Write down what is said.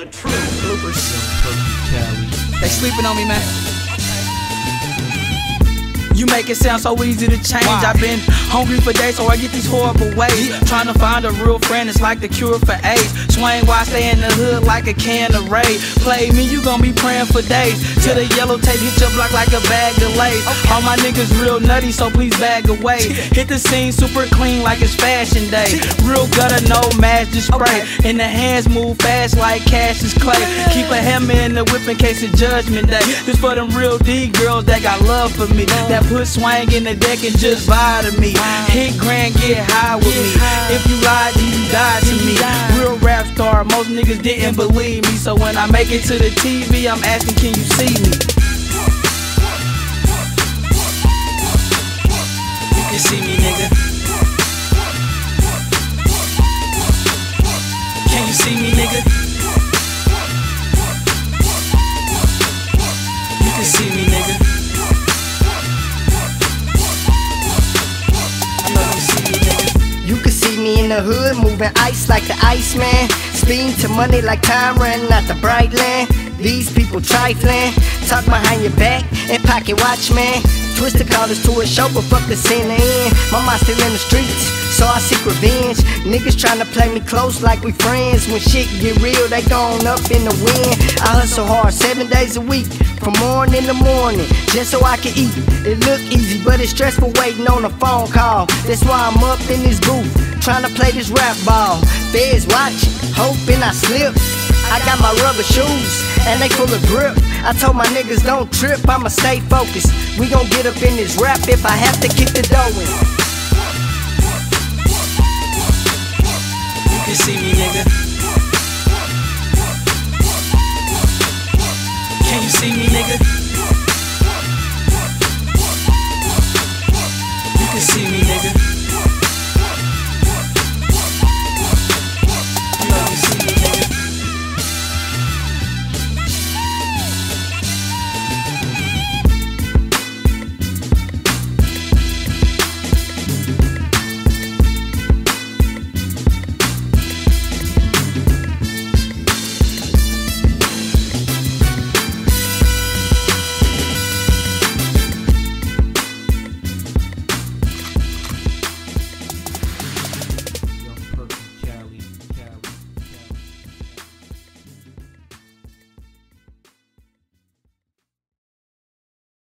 the truth. Bloopers. They sleeping on me, man. Make it sound so easy to change. Why? I've been hungry for days, so I get these horrible ways. Trying to find a real friend, it's like the cure for AIDS. Swing while I stay in the hood like a can of raid. Play me, you gon' be praying for days. Till the yellow tape hit your block like a bag of lace. All my niggas real nutty, so please bag away. Hit the scene super clean like it's fashion day. Real gutter, no mask, just spray. And the hands move fast like Cassius Clay. Keep a hammer in the whip in case of judgment day. This for them real D girls that got love for me. Uh-huh. That put swang in the deck and just vibe to me. Hit grand, get high with me. If you lied, then you die to me. Real rap star, most niggas didn't believe me. So when I make it to the TV, I'm asking, can you see me? You can see me, nigga. Can you see me, nigga? In the hood, moving ice like the Iceman. Speeding to money like time running out the bright land. These people trifling, talk behind your back and pocket watch, man. Twist the collars to a show, but fuck the scene in. My mind still in the streets, so I seek revenge. Niggas tryna play me close like we friends. When shit get real, they gone up in the wind. I hustle hard seven days a week, from morning to morning, just so I can eat. It look easy, but it's stressful waiting on a phone call. That's why I'm up in this booth, trying to play this rap ball. Feds watching, hoping I slip. I got my rubber shoes, and they full of grip. I told my niggas don't trip, I'ma stay focused. We gon' get up in this rap if I have to get the dough in. You can see me, nigga. Can you see me, nigga? You can see me.